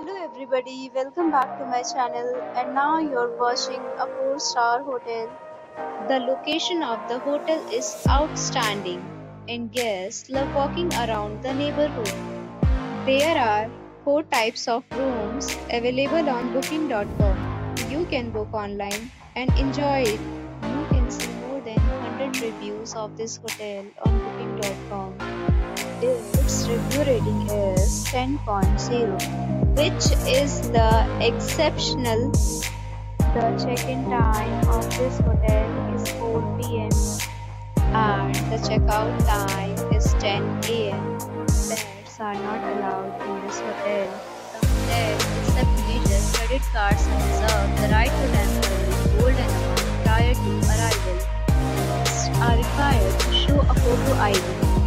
Hello everybody, welcome back to my channel and now you're watching a 4-star hotel. The location of the hotel is outstanding and guests love walking around the neighborhood. There are 4 types of rooms available on booking.com. You can book online and enjoy it. You can see more than 100 reviews of this hotel on booking.com. Its review rating is 10.0 which is the exceptional. The check-in time of this hotel is 4 p.m. and the checkout time is 10 a.m. Pets are not allowed in this hotel. The hotel accepts major credit cards and the right to temporarily hold an amount prior to arrival. Guests are required to show a photo ID